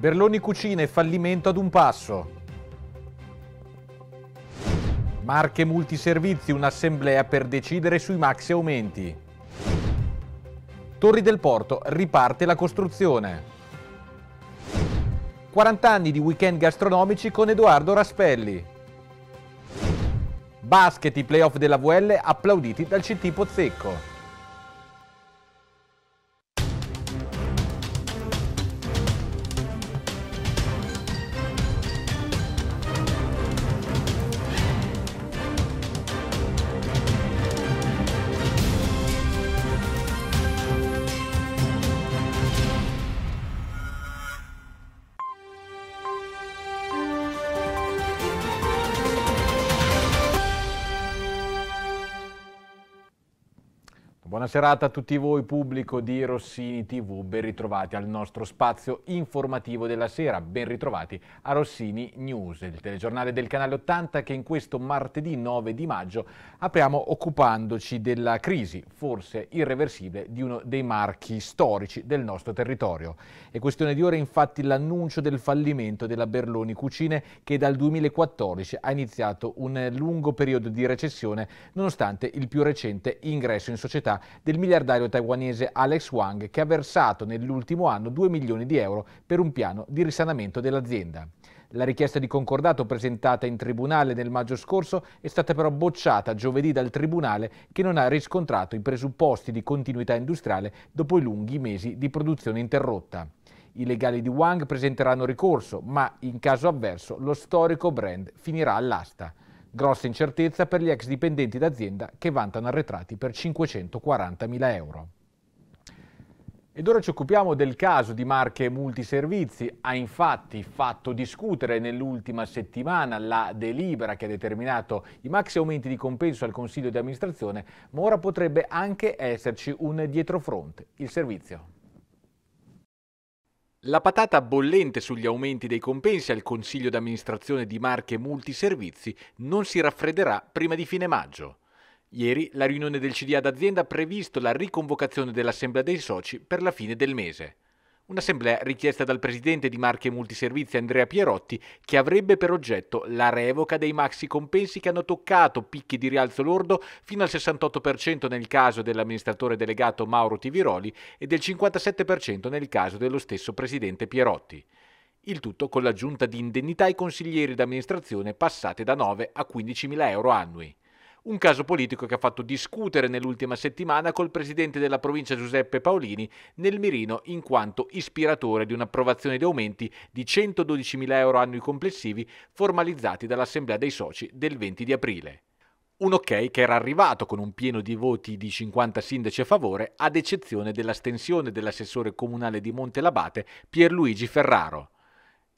Berloni Cucine, fallimento ad un passo. Marche Multiservizi, un'assemblea per decidere sui maxi aumenti. Torri del Porto, riparte la costruzione. 40 anni di weekend gastronomici con Edoardo Raspelli. Basket, i playoff della VL applauditi dal CT Pozzecco. Buona serata a tutti voi pubblico di Rossini TV, ben ritrovati al nostro spazio informativo della sera, ben ritrovati a Rossini News, il telegiornale del canale 80 che in questo martedì 9 di maggio apriamo occupandoci della crisi, forse irreversibile, di uno dei marchi storici del nostro territorio. È questione di ore infatti l'annuncio del fallimento della Berloni Cucine che dal 2014 ha iniziato un lungo periodo di recessione nonostante il più recente ingresso in società del miliardario taiwanese Alex Wang che ha versato nell'ultimo anno 2 milioni di euro per un piano di risanamento dell'azienda. La richiesta di concordato presentata in tribunale nel maggio scorso è stata però bocciata giovedì dal tribunale che non ha riscontrato i presupposti di continuità industriale dopo i lunghi mesi di produzione interrotta. I legali di Wang presenteranno ricorso, ma in caso avverso lo storico brand finirà all'asta. Grossa incertezza per gli ex dipendenti d'azienda che vantano arretrati per 540.000 euro. Ed ora ci occupiamo del caso di Marche Multiservizi. Ha infatti fatto discutere nell'ultima settimana la delibera che ha determinato i maxi aumenti di compenso al Consiglio di amministrazione, ma ora potrebbe anche esserci un dietrofront, il servizio. La patata bollente sugli aumenti dei compensi al Consiglio d'amministrazione di Marche Multiservizi non si raffredderà prima di fine maggio. Ieri la riunione del CDA d'azienda ha previsto la riconvocazione dell'assemblea dei soci per la fine del mese. Un'assemblea richiesta dal presidente di Marche Multiservizi Andrea Pierotti che avrebbe per oggetto la revoca dei maxi compensi che hanno toccato picchi di rialzo lordo fino al 68% nel caso dell'amministratore delegato Mauro Tiviroli e del 57% nel caso dello stesso presidente Pierotti. Il tutto con l'aggiunta di indennità ai consiglieri d'amministrazione passate da 9 a 15 mila euro annui. Un caso politico che ha fatto discutere nell'ultima settimana col presidente della provincia Giuseppe Paolini nel mirino in quanto ispiratore di un'approvazione di aumenti di 112.000 euro annui complessivi formalizzati dall'Assemblea dei Soci del 20 di aprile. Un ok che era arrivato con un pieno di voti di 50 sindaci a favore, ad eccezione dell'astensione dell'assessore comunale di Montelabate Pierluigi Ferraro.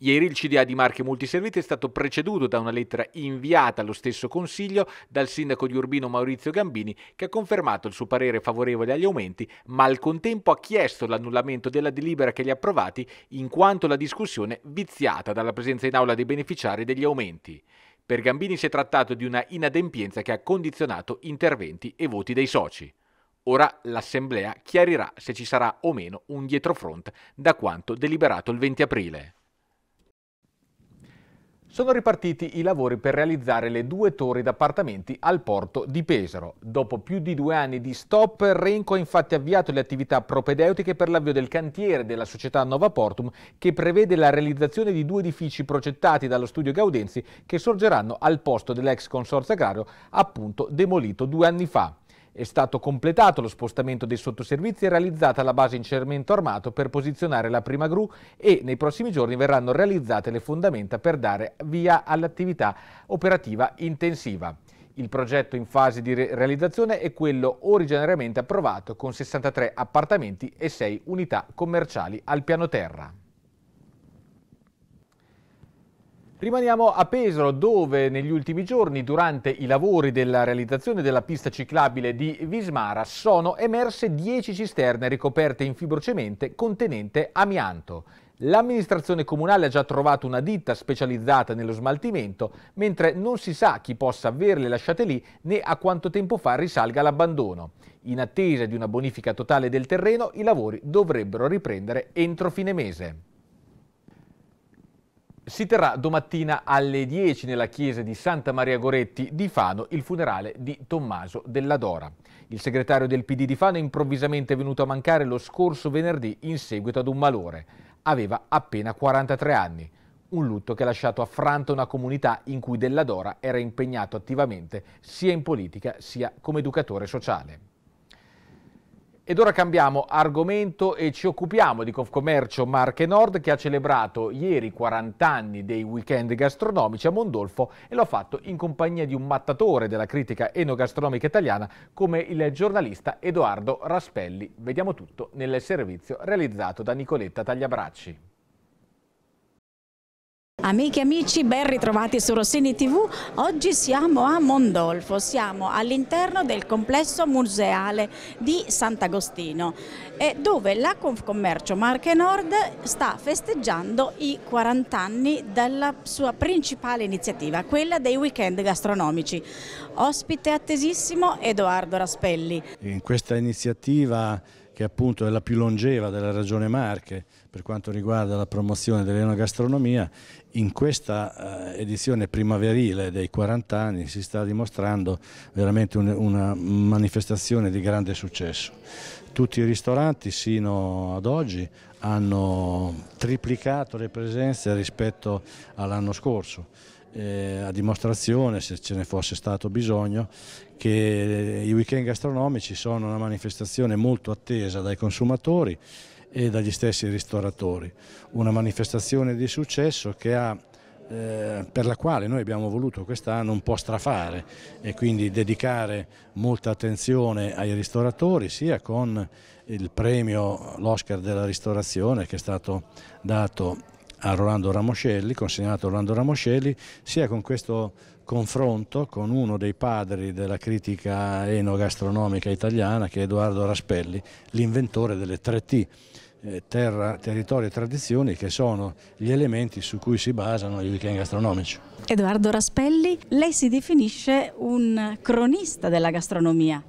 Ieri il CDA di Marche Multiserviti è stato preceduto da una lettera inviata allo stesso Consiglio dal sindaco di Urbino Maurizio Gambini che ha confermato il suo parere favorevole agli aumenti, ma al contempo ha chiesto l'annullamento della delibera che li ha approvati in quanto la discussione viziata dalla presenza in aula dei beneficiari degli aumenti. Per Gambini si è trattato di una inadempienza che ha condizionato interventi e voti dei soci. Ora l'Assemblea chiarirà se ci sarà o meno un dietrofront da quanto deliberato il 20 aprile. Sono ripartiti i lavori per realizzare le due torri d'appartamenti al porto di Pesaro. Dopo più di due anni di stop, Renco ha infatti avviato le attività propedeutiche per l'avvio del cantiere della società Nova Portum che prevede la realizzazione di due edifici progettati dallo studio Gaudenzi che sorgeranno al posto dell'ex consorzio agrario appunto demolito due anni fa. È stato completato lo spostamento dei sottoservizi e realizzata la base in cemento armato per posizionare la prima gru e nei prossimi giorni verranno realizzate le fondamenta per dare via all'attività operativa intensiva. Il progetto in fase di realizzazione è quello originariamente approvato con 63 appartamenti e 6 unità commerciali al piano terra. Rimaniamo a Pesaro dove negli ultimi giorni durante i lavori della realizzazione della pista ciclabile di Vismara sono emerse 10 cisterne ricoperte in fibrocemente contenente amianto. L'amministrazione comunale ha già trovato una ditta specializzata nello smaltimento, mentre non si sa chi possa averle lasciate lì né a quanto tempo fa risalga l'abbandono. In attesa di una bonifica totale del terreno, i lavori dovrebbero riprendere entro fine mese. Si terrà domattina alle 10 nella chiesa di Santa Maria Goretti di Fano il funerale di Tommaso della Dora. Il segretario del PD di Fano è improvvisamente venuto a mancare lo scorso venerdì in seguito ad un malore. Aveva appena 43 anni. Un lutto che ha lasciato affranta una comunità in cui Della Dora era impegnato attivamente sia in politica sia come educatore sociale. Ed ora cambiamo argomento e ci occupiamo di Confcommercio Marche Nord che ha celebrato ieri 40 anni dei weekend gastronomici a Mondolfo e lo ha fatto in compagnia di un mattatore della critica enogastronomica italiana come il giornalista Edoardo Raspelli. Vediamo tutto nel servizio realizzato da Nicoletta Tagliabracci. Amiche e amici, ben ritrovati su Rossini TV. Oggi siamo a Mondolfo, siamo all'interno del complesso museale di Sant'Agostino, dove la Confcommercio Marche Nord sta festeggiando i 40 anni della sua principale iniziativa, quella dei weekend gastronomici. Ospite attesissimo Edoardo Raspelli. In questa iniziativa che appunto è la più longeva della Regione Marche per quanto riguarda la promozione dell'enogastronomia, in questa eh, edizione primaverile dei 40 anni si sta dimostrando veramente una manifestazione di grande successo. Tutti i ristoranti sino ad oggi hanno triplicato le presenze rispetto all'anno scorso. Eh, a dimostrazione, se ce ne fosse stato bisogno, che i weekend gastronomici sono una manifestazione molto attesa dai consumatori e dagli stessi ristoratori. Una manifestazione di successo ha, eh, per la quale noi abbiamo voluto quest'anno un po' strafare e quindi dedicare molta attenzione ai ristoratori sia con il premio, l'Oscar della ristorazione che è stato dato a Rolando Ramoscelli, consegnato a Rolando Ramoscelli, sia con questo confronto con uno dei padri della critica enogastronomica italiana che è Edoardo Raspelli, l'inventore delle 3T eh, terra, territorio e tradizioni che sono gli elementi su cui si basano i weekend gastronomici. Edoardo Raspelli, lei si definisce un cronista della gastronomia.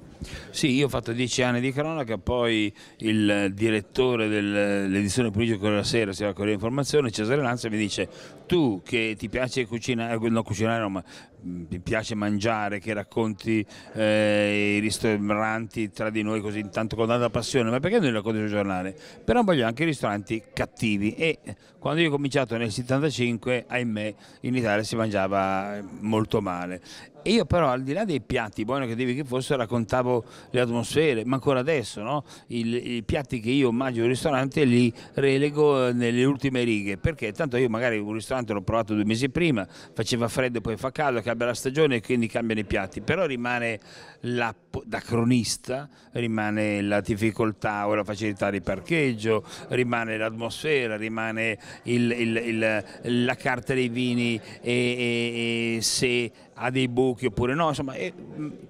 Sì, io ho fatto dieci anni di cronaca, poi il direttore dell'edizione politica della Sera, si chiama Corriere Informazione, Cesare Lanza, mi dice tu che ti piace cucinare, non cucinare no, ma mm, piace mangiare, che racconti eh, i ristoranti tra di noi così intanto con tanta passione, ma perché non li racconti sul giornale? Però voglio anche i ristoranti cattivi e quando io ho cominciato nel 75, ahimè, in Italia si mangiava molto male. E io però al di là dei piatti buoni che devi che fossero raccontavo le atmosfere, ma ancora adesso no? I piatti che io mangio al ristorante li relego nelle ultime righe, perché tanto io magari un ristorante l'ho provato due mesi prima, faceva freddo e poi fa caldo, cambia la stagione e quindi cambiano i piatti, però rimane la, da cronista, rimane la difficoltà o la facilità di parcheggio, rimane l'atmosfera, rimane il, il, il, la carta dei vini e, e, e, se ha dei buchi oppure no, insomma, e,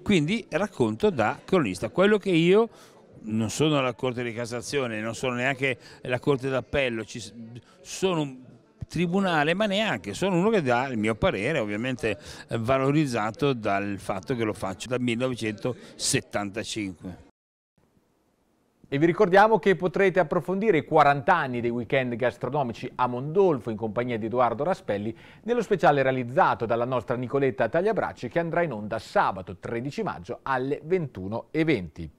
quindi racconto da cronista, quello che io non sono la Corte di Cassazione, non sono neanche la Corte d'Appello, sono un tribunale, ma neanche, sono uno che dà il mio parere, ovviamente eh, valorizzato dal fatto che lo faccio dal 1975. E vi ricordiamo che potrete approfondire i 40 anni dei weekend gastronomici a Mondolfo in compagnia di Edoardo Raspelli nello speciale realizzato dalla nostra Nicoletta Tagliabracci che andrà in onda sabato 13 maggio alle 21.20.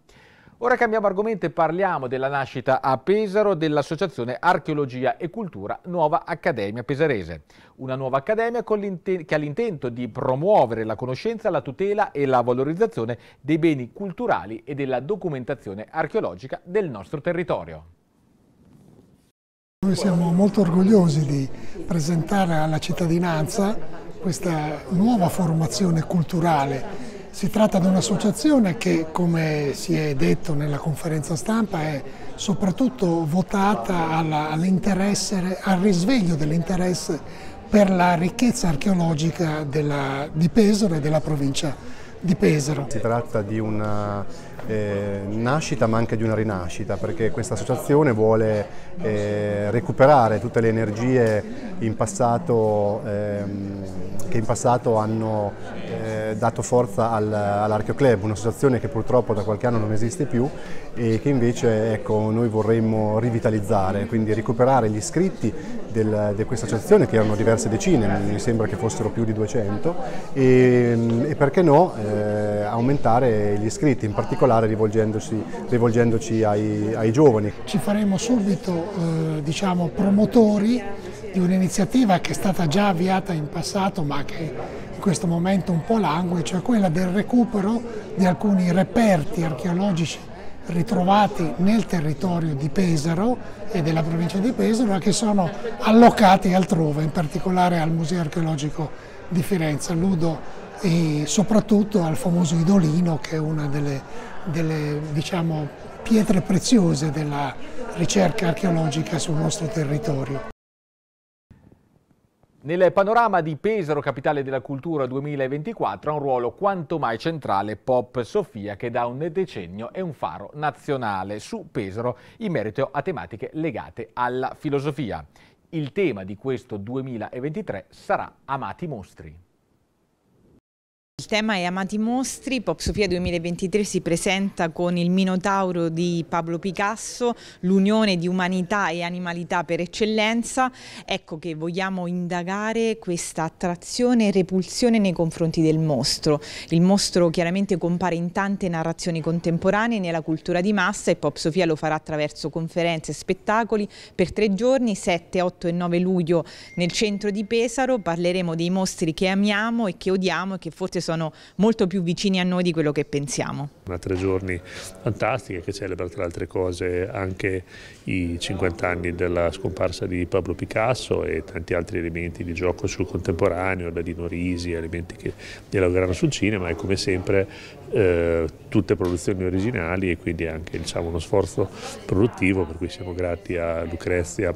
Ora cambiamo argomento e parliamo della nascita a Pesaro dell'Associazione Archeologia e Cultura Nuova Accademia Pesarese. Una nuova accademia che ha l'intento di promuovere la conoscenza, la tutela e la valorizzazione dei beni culturali e della documentazione archeologica del nostro territorio. Noi siamo molto orgogliosi di presentare alla cittadinanza questa nuova formazione culturale si tratta di un'associazione che, come si è detto nella conferenza stampa, è soprattutto votata all'interesse, al risveglio dell'interesse per la ricchezza archeologica della, di Pesaro e della provincia di Pesaro. Si tratta di una eh, nascita ma anche di una rinascita perché questa associazione vuole eh, recuperare tutte le energie in passato, ehm, che in passato hanno eh, dato forza al, all'Archeo Club, un'associazione che purtroppo da qualche anno non esiste più e che invece ecco, noi vorremmo rivitalizzare, quindi recuperare gli iscritti del, di questa associazione che erano diverse decine, mi sembra che fossero più di 200 e, e perché no eh, aumentare gli iscritti, in particolare rivolgendoci, rivolgendoci ai, ai, giovani. Ci faremo subito eh, diciamo, promotori di un'iniziativa che è stata già avviata in passato ma che in questo momento un po' langue, cioè quella del recupero di alcuni reperti archeologici ritrovati nel territorio di Pesaro e della provincia di Pesaro che sono allocati altrove, in particolare al Museo archeologico di Firenze. Alludo e soprattutto al famoso Idolino che è una delle, delle diciamo, pietre preziose della ricerca archeologica sul nostro territorio. Nel panorama di Pesaro, capitale della cultura 2024, ha un ruolo quanto mai centrale Pop Sofia, che da un decennio è un faro nazionale su Pesaro in merito a tematiche legate alla filosofia. Il tema di questo 2023 sarà Amati Mostri. Il tema è Amati Mostri, Pop Sofia 2023 si presenta con il Minotauro di Pablo Picasso, l'unione di umanità e animalità per eccellenza. Ecco che vogliamo indagare questa attrazione e repulsione nei confronti del mostro. Il mostro chiaramente compare in tante narrazioni contemporanee nella cultura di massa e Pop Sofia lo farà attraverso conferenze e spettacoli per tre giorni, 7, 8 e 9 luglio nel centro di Pesaro. Parleremo dei mostri che amiamo e che odiamo e che forse sono molto più vicini a noi di quello che pensiamo. Una tre giorni fantastica che celebra tra le altre cose anche i 50 anni della scomparsa di Pablo Picasso e tanti altri elementi di gioco sul contemporaneo, da Dino Risi, elementi che dialogheranno sul cinema e come sempre eh, tutte produzioni originali e quindi anche diciamo, uno sforzo produttivo per cui siamo grati a Lucrezia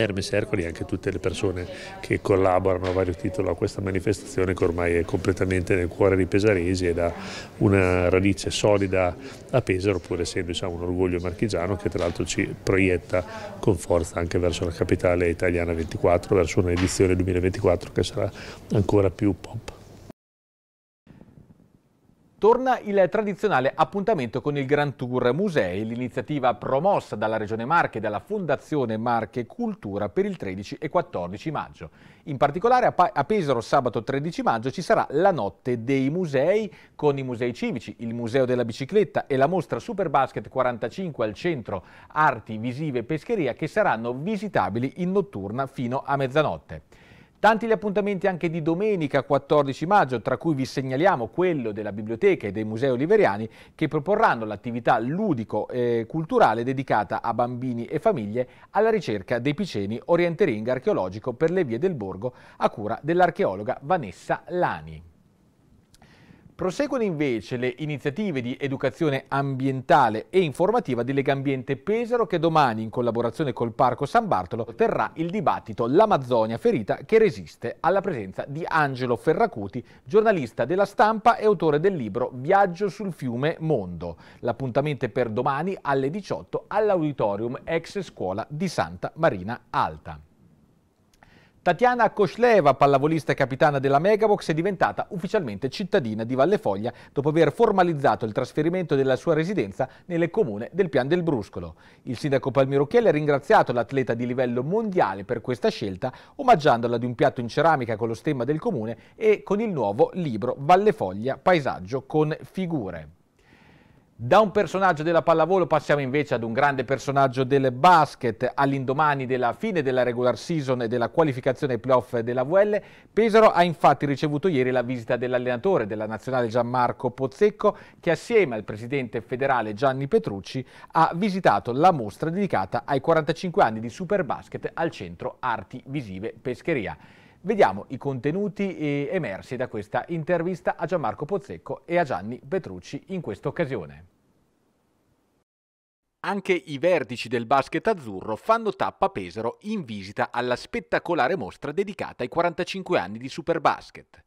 Hermes Ercoli e anche tutte le persone che collaborano a vario titolo a questa manifestazione che ormai è completamente nel cuore dei pesaresi ed ha una radice solida a Pesaro pur essendo diciamo, un orgoglio marchigiano che tra l'altro ci proietta con forza anche verso la capitale italiana 24, verso un'edizione 2024 che sarà ancora più pop. Torna il tradizionale appuntamento con il Grand Tour Musei, l'iniziativa promossa dalla Regione Marche e dalla Fondazione Marche Cultura per il 13 e 14 maggio. In particolare a Pesaro sabato 13 maggio ci sarà la notte dei musei con i musei civici, il Museo della Bicicletta e la mostra Superbasket 45 al centro Arti Visive e Pescheria che saranno visitabili in notturna fino a mezzanotte. Tanti gli appuntamenti anche di domenica 14 maggio, tra cui vi segnaliamo quello della biblioteca e dei musei oliveriani che proporranno l'attività ludico-culturale dedicata a bambini e famiglie alla ricerca dei piceni orientering archeologico per le vie del borgo a cura dell'archeologa Vanessa Lani. Proseguono invece le iniziative di educazione ambientale e informativa di Legambiente Pesaro che domani in collaborazione col Parco San Bartolo terrà il dibattito L'Amazzonia ferita che resiste alla presenza di Angelo Ferracuti, giornalista della stampa e autore del libro Viaggio sul fiume Mondo. L'appuntamento è per domani alle 18 all'Auditorium ex scuola di Santa Marina Alta. Tatiana Kosleva, pallavolista e capitana della Megabox, è diventata ufficialmente cittadina di Valle Foglia dopo aver formalizzato il trasferimento della sua residenza nel comune del Pian del Bruscolo. Il sindaco Palmiro Chielli ha ringraziato l'atleta di livello mondiale per questa scelta, omaggiandola di un piatto in ceramica con lo stemma del comune e con il nuovo libro Valle Foglia, paesaggio con figure. Da un personaggio della pallavolo passiamo invece ad un grande personaggio del basket. All'indomani della fine della regular season e della qualificazione ai playoff della VL, Pesaro ha infatti ricevuto ieri la visita dell'allenatore della nazionale Gianmarco Pozzecco che assieme al presidente federale Gianni Petrucci ha visitato la mostra dedicata ai 45 anni di Superbasket al centro Arti Visive Pescheria. Vediamo i contenuti eh, emersi da questa intervista a Gianmarco Pozzecco e a Gianni Petrucci in questa occasione. Anche i vertici del basket azzurro fanno tappa a Pesaro in visita alla spettacolare mostra dedicata ai 45 anni di Superbasket.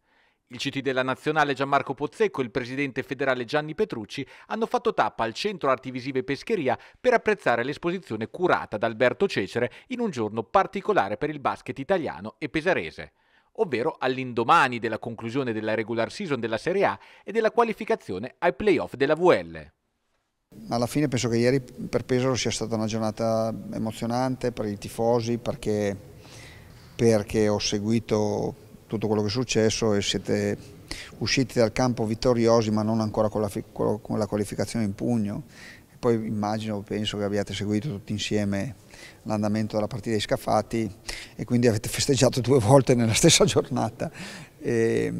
Il CT della Nazionale Gianmarco Pozzecco e il presidente federale Gianni Petrucci hanno fatto tappa al Centro Arti Visive Pescheria per apprezzare l'esposizione curata da Alberto Cecere in un giorno particolare per il basket italiano e pesarese. ovvero all'indomani della conclusione della regular season della Serie A e della qualificazione ai playoff della VL. Alla fine penso che ieri per Pesaro sia stata una giornata emozionante per i tifosi perché, perché ho seguito tutto quello che è successo e siete usciti dal campo vittoriosi ma non ancora con la, con la qualificazione in pugno. E poi immagino, penso che abbiate seguito tutti insieme l'andamento della partita di Scafati e quindi avete festeggiato due volte nella stessa giornata. E,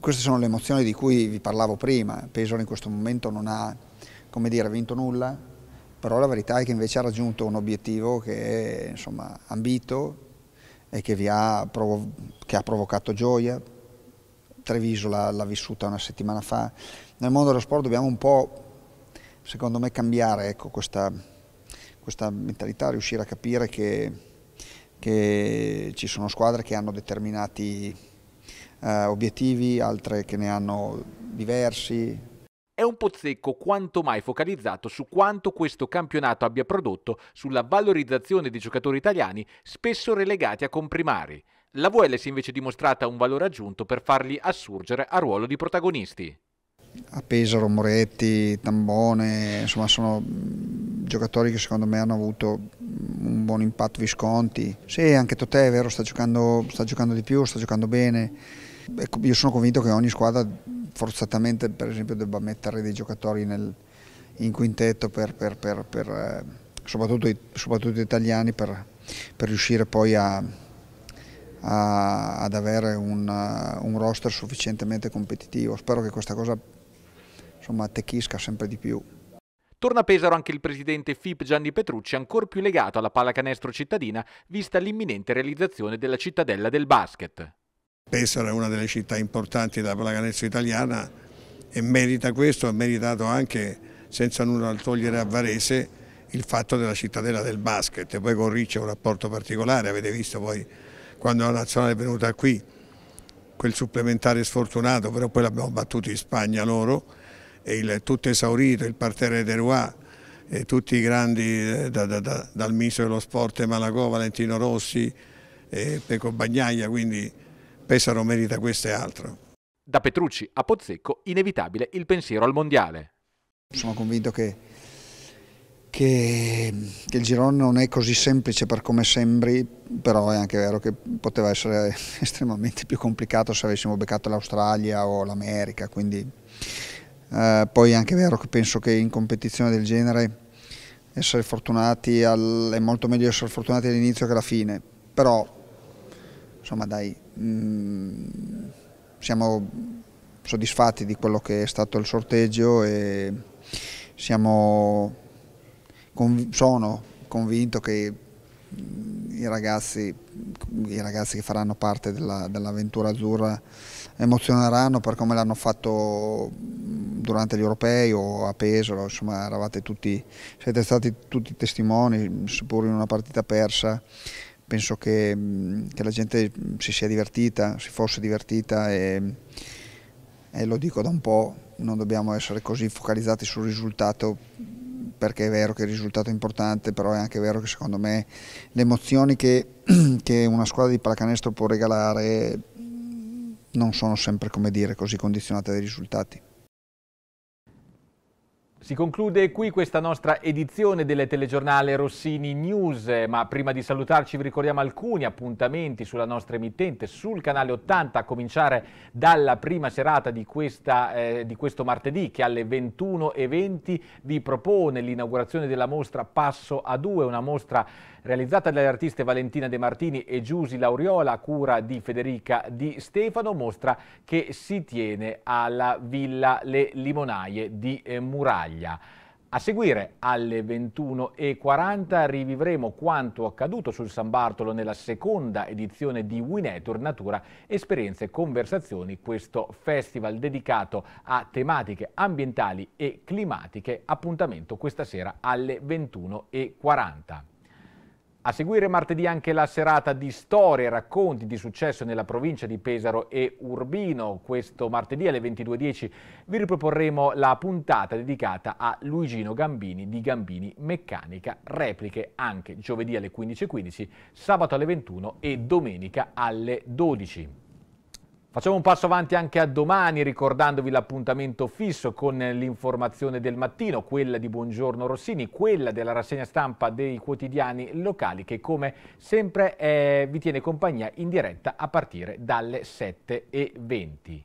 queste sono le emozioni di cui vi parlavo prima. Pesaro in questo momento non ha come dire, vinto nulla, però la verità è che invece ha raggiunto un obiettivo che è insomma, ambito e che, ha, che ha provocato gioia. Treviso l'ha vissuta una settimana fa. Nel mondo dello sport dobbiamo un po', secondo me, cambiare ecco, questa, questa mentalità, riuscire a capire che, che, ci sono squadre che hanno determinati eh, obiettivi, altre che ne hanno diversi, è un Pozzecco quanto mai focalizzato su quanto questo campionato abbia prodotto sulla valorizzazione dei giocatori italiani spesso relegati a comprimari. La VL si è invece dimostrata un valore aggiunto per farli assurgere a ruolo di protagonisti. A Pesaro, Moretti, Tambone, insomma sono mm, giocatori che secondo me hanno avuto un buon impatto Visconti. Sì, anche Totè è vero, sta giocando, sta giocando di più, sta giocando bene. Ecco, io sono convinto che ogni squadra forzatamente per esempio debba mettere dei giocatori nel, in quintetto per, per, per, per eh, soprattutto, soprattutto, italiani per, riuscire poi a, a, ad avere un, un, roster sufficientemente competitivo. Spero che questa cosa insomma, attecchisca sempre di più. Torna a Pesaro anche il presidente FIP Gianni Petrucci, ancora più legato alla pallacanestro cittadina, vista l'imminente realizzazione della cittadella del basket. Pesaro è una delle città importanti della pallacanestro italiana e merita questo, ha meritato anche, senza nulla togliere a Varese, il fatto della cittadella del basket. Poi con Ricci è un rapporto particolare, avete visto poi quando la nazionale è venuta qui, quel supplementare sfortunato, però poi l'abbiamo battuto in Spagna loro, e il tutto esaurito, il parterre de Roy, e tutti i grandi, eh, da, da, da, dal miso dello sport Malagò, Valentino Rossi, e Peco Bagnaia, quindi Pesaro merita questo e altro. Da Petrucci a Pozzecco, inevitabile il pensiero al mondiale. Sono convinto che, che, che, il girone non è così semplice per come sembri, però è anche vero che poteva essere estremamente più complicato se avessimo beccato l'Australia o l'America. Quindi, eh, poi è anche vero che penso che in competizione del genere essere fortunati al, è molto meglio essere fortunati all'inizio che alla fine, però insomma dai, siamo soddisfatti di quello che è stato il sorteggio e siamo, sono convinto che mm, i ragazzi, i ragazzi che faranno parte dell'avventura dell azzurra emozioneranno per come l'hanno fatto mm, durante gli europei o a Pesaro, insomma tutti, siete stati tutti testimoni, seppur in una partita persa, penso che, che, la gente si sia divertita, si fosse divertita e, e, lo dico da un po', non dobbiamo essere così focalizzati sul risultato perché è vero che il risultato è importante, però è anche vero che secondo me le emozioni che, che una squadra di pallacanestro può regalare non sono sempre come dire, così condizionate dai risultati. Si conclude qui questa nostra edizione del telegiornale Rossini News, ma prima di salutarci vi ricordiamo alcuni appuntamenti sulla nostra emittente, sul canale 80, a cominciare dalla prima serata di, questa, eh, di questo martedì che alle 21.20 vi propone l'inaugurazione della mostra Passo a Due, una mostra realizzata dalle artiste Valentina De Martini e Giusi Lauriola a cura di Federica Di Stefano, mostra che si tiene alla Villa Le Limonaie di eh, Muraglia. A seguire alle 21.40 rivivremo quanto accaduto sul San Bartolo nella seconda edizione di Winetur Natura Esperienze e Conversazioni, questo festival dedicato a tematiche ambientali e climatiche, appuntamento questa sera alle 21.40. A seguire martedì anche la serata di storie e racconti di successo nella provincia di Pesaro e Urbino. Questo martedì alle 22.10 vi riproporremo la puntata dedicata a Luigino Gambini di Gambini Meccanica. Repliche anche giovedì alle 15.15, sabato alle 21 e domenica alle 12. Facciamo un passo avanti anche a domani ricordandovi l'appuntamento fisso con l'informazione del mattino, quella di Buongiorno Rossini, quella della rassegna stampa dei quotidiani locali che come sempre eh, vi tiene compagnia in diretta a partire dalle 7.20.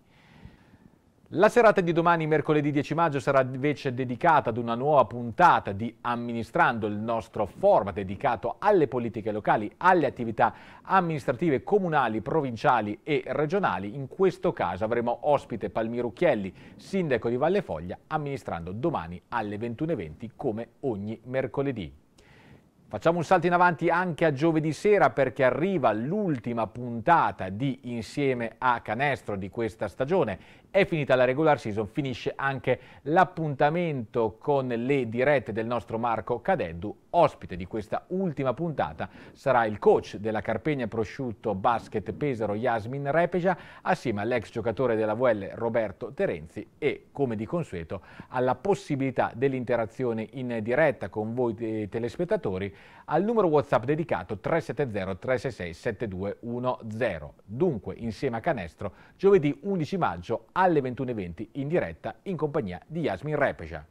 La serata di domani, mercoledì 10 maggio, sarà invece dedicata ad una nuova puntata di Amministrando, il nostro format dedicato alle politiche locali, alle attività amministrative comunali, provinciali e regionali. In questo caso avremo ospite Palmiro Chielli, sindaco di Valle Foglia, amministrando domani alle 21.20 come ogni mercoledì. Facciamo un salto in avanti anche a giovedì sera perché arriva l'ultima puntata di Insieme a Canestro di questa stagione è finita la regular season, finisce anche l'appuntamento con le dirette del nostro Marco Cadeddu. Ospite di questa ultima puntata sarà il coach della Carpegna Prosciutto Basket Pesaro Yasmin Repeja assieme all'ex giocatore della VL Roberto Terenzi e, come di consueto, alla possibilità dell'interazione in diretta con voi telespettatori al numero WhatsApp dedicato 370 366 7210. Dunque, insieme a Canestro, giovedì 11 maggio alle 21.20 in diretta in compagnia di Yasmin Repeja.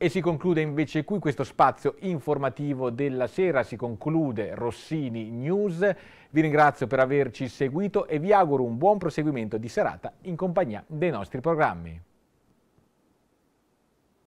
E si conclude invece qui questo spazio informativo della sera, si conclude Rossini News. Vi ringrazio per averci seguito e vi auguro un buon proseguimento di serata in compagnia dei nostri programmi.